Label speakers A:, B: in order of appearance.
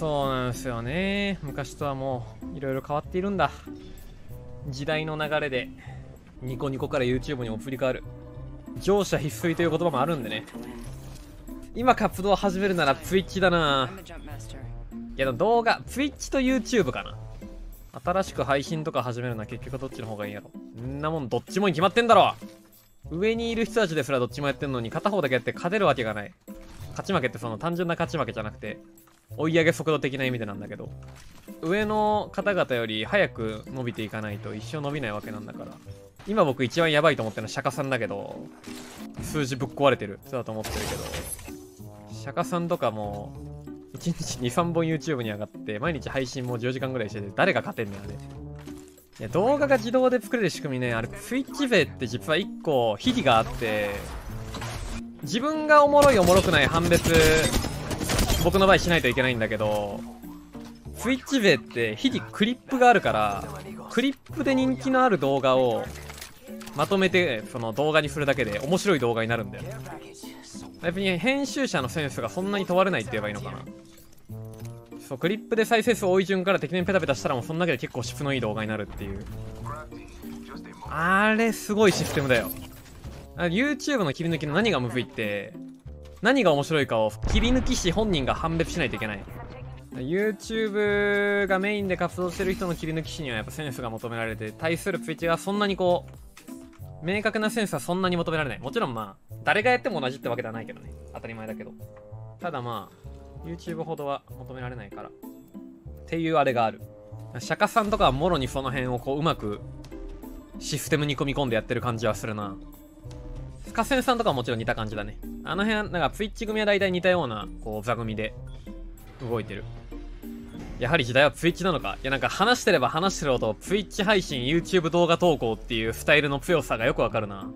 A: そうなんですよね。昔とはもういろいろ変わっているんだ。時代の流れでニコニコから YouTube に移り変わる。乗車必須という言葉もあるんでね。今活動を始めるなら Twitch だな。いや動画 Twitch と YouTube かな。新しく配信とか始めるのは結局どっちの方がいいんやろ。んなもんどっちもに決まってんだろ。上にいる人たちですらどっちもやってんのに片方だけやって勝てるわけがない。勝ち負けってその単純な勝ち負けじゃなくて。追い上げ速度的な意味でなんだけど上の方々より早く伸びていかないと一生伸びないわけなんだから今僕一番やばいと思ってるのは釈迦さんだけど数字ぶっ壊れてる。そうだと思ってるけど釈迦さんとかも1日23本 YouTube に上がって毎日配信も10時間ぐらいしてて誰が勝てんねんあれ。いや動画が自動で作れる仕組みねあれ Twitch 勢って実は1個秘技があって自分がおもろいおもろくない判別僕の場合しないといけないんだけど Twitch 勢って秘技クリップがあるからクリップで人気のある動画をまとめてその動画にするだけで面白い動画になるんだよ。別に編集者のセンスがそんなに問われないって言えばいいのかな。そうクリップで再生数多い順から適当にペタペタしたらもうそんだけで結構質のいい動画になるっていう。あれすごいシステムだよ。YouTube の切り抜きの何がむずいって何が面白いかを切り抜き師本人が判別しないといけない。YouTube がメインで活動してる人の切り抜き師にはやっぱセンスが求められて対する Twitch がそんなにこう明確なセンスはそんなに求められない。もちろんまあ誰がやっても同じってわけではないけどね。当たり前だけどただまあ YouTube ほどは求められないから。っていうあれがある。釈迦さんとかはもろにその辺をこううまくシステムに組み込んでやってる感じはするな。河川さんとかもちろん似た感じだね。あの辺なんか Twitch 組は大体似たようなこう座組で動いてる。やはり時代は Twitch なのか。いやなんか話してれば話してるほど Twitch 配信 YouTube 動画投稿っていうスタイルの強さがよくわかるな。